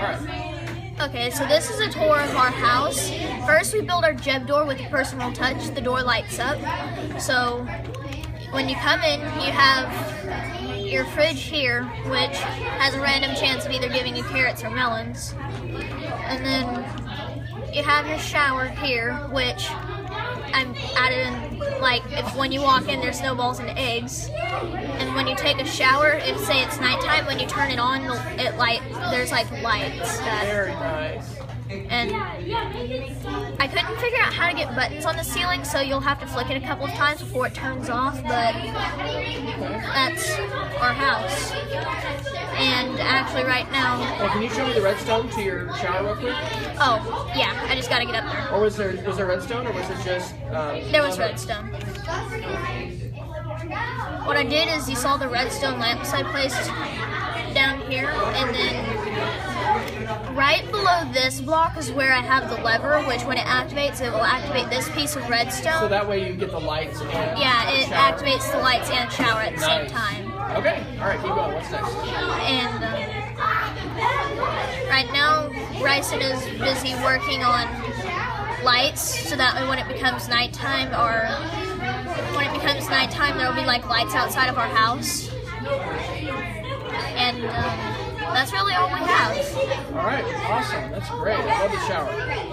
Okay, so this is a tour of our house. First, we build our Jeb door with a personal touch. The door lights up. So when you come in, you have your fridge here, which has a random chance of either giving you carrots or melons. And then you have your shower here, which I'm added in, like, if when you walk in, there's snowballs and eggs. And when you take a shower, if say it's nighttime, when you turn it on, it light, there's like lights that Very nice. And I couldn't figure out how to get buttons on the ceiling, so you'll have to flick it a couple of times before it turns off, but that's our house. And actually right now, Well, can you show me the redstone to your shower real quick? oh, yeah, I just gotta get up there. Or was there was there redstone, or was it just? Um, There was redstone. What I did is you saw the redstone lamps I placed down here, and then right below this block is where I have the lever, which when it activates, it will activate this piece of redstone. So that way you get the lights. And Yeah, it shower. activates the lights and shower at the same time. Okay. All right. Keep going. What's next? And uh, right now, Bryson is busy working on lights so that way when it becomes nighttime or when it becomes nighttime, there will be like lights outside of our house. And um, that's really all we have. All right. Awesome. That's great. I love the shower.